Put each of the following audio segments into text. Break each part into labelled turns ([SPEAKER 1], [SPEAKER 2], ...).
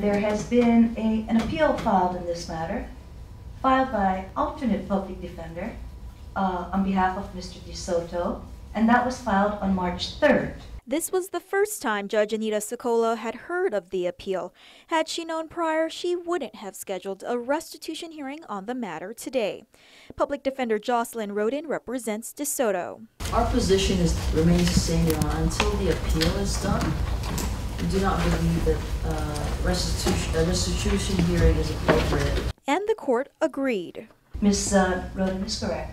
[SPEAKER 1] There has been a, an appeal filed in this matter, filed by alternate public defender uh, on behalf of Mr. DeSoto, and that was filed on March 3rd.
[SPEAKER 2] This was the first time Judge Anita Sukola had heard of the appeal. Had she known prior, she wouldn't have scheduled a restitution hearing on the matter today. Public Defender Jocelyn Roden represents DeSoto.
[SPEAKER 3] Our position is remains the same, Your Honor, until the appeal is done. We do not believe that uh, restitution, a restitution hearing is appropriate.
[SPEAKER 2] And the court agreed.
[SPEAKER 1] Ms. Uh, Roden is correct.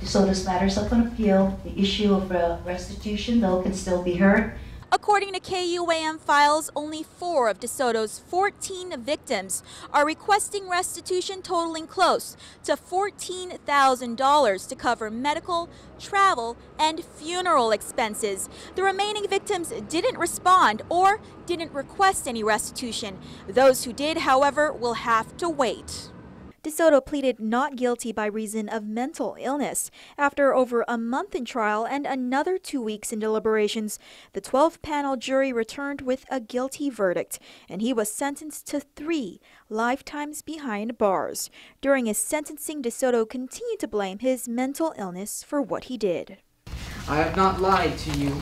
[SPEAKER 1] DeSoto's matter is up on appeal. The issue of uh, restitution, though, can still be heard.
[SPEAKER 2] According to KUAM files, only four of DeSoto's 14 victims are requesting restitution totaling close to $14,000 to cover medical, travel, and funeral expenses. The remaining victims didn't respond or didn't request any restitution. Those who did, however, will have to wait. DeSoto pleaded not guilty by reason of mental illness. After over a month in trial and another two weeks in deliberations, the 12 panel jury returned with a guilty verdict, and he was sentenced to three lifetimes behind bars. During his sentencing, DeSoto continued to blame his mental illness for what he did.
[SPEAKER 4] I have not lied to you,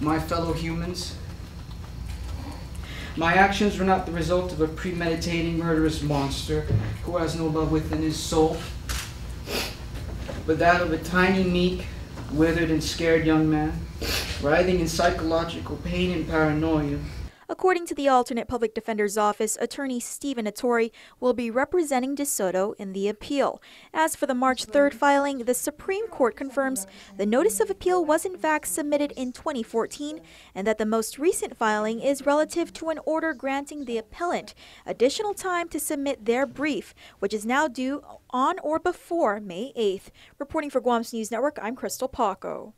[SPEAKER 4] my fellow humans. My actions were not the result of a premeditating murderous monster who has no love within his soul, but that of a tiny, meek, withered, and scared young man, writhing in psychological pain and paranoia.
[SPEAKER 2] According to the alternate public defender's office, attorney Stephen Hattori will be representing DeSoto in the appeal. As for the March 3rd filing, the Supreme Court confirms the notice of appeal was in fact submitted in 2014 and that the most recent filing is relative to an order granting the appellant additional time to submit their brief, which is now due on or before May 8th. Reporting for Guam's News Network, I'm Crystal Paco.